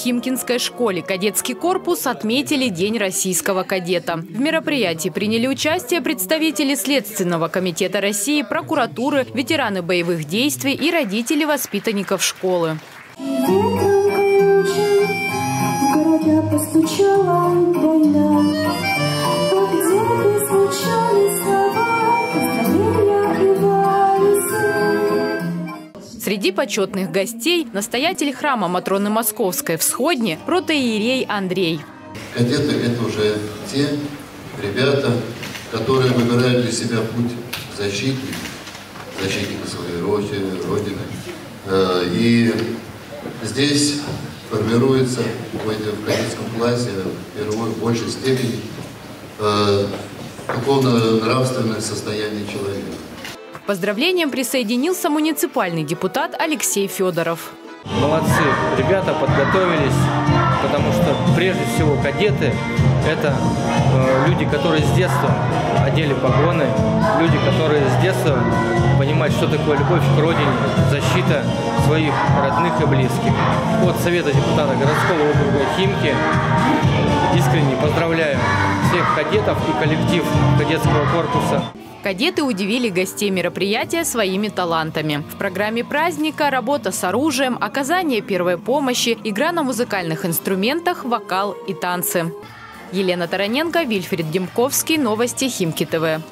Химкинской школе кадетский корпус отметили День российского кадета. В мероприятии приняли участие представители Следственного комитета России, прокуратуры, ветераны боевых действий и родители воспитанников школы. постучала война, Среди почетных гостей настоятель храма Матроны Московской в Сходне протоиерей Андрей. Кадеты – это уже те ребята, которые выбирают для себя путь защитника, защитника своей родины. Э, и здесь формируется в кадетском классе в первой, в большей степени э, духовно-нравственное состояние человека поздравлениям присоединился муниципальный депутат Алексей Федоров. Молодцы, ребята подготовились, потому что прежде всего кадеты – это э, люди, которые с детства одели погоны, люди, которые с детства понимают, что такое любовь к родине, защита своих родных и близких. От Совета депутата городского округа Химки искренне поздравляю всех кадетов и коллектив кадетского корпуса. Кадеты удивили гостей мероприятия своими талантами. В программе праздника работа с оружием, оказание первой помощи, игра на музыкальных инструментах, вокал и танцы. Елена Тараненко, Вильфред Демковский. Новости Химки ТВ.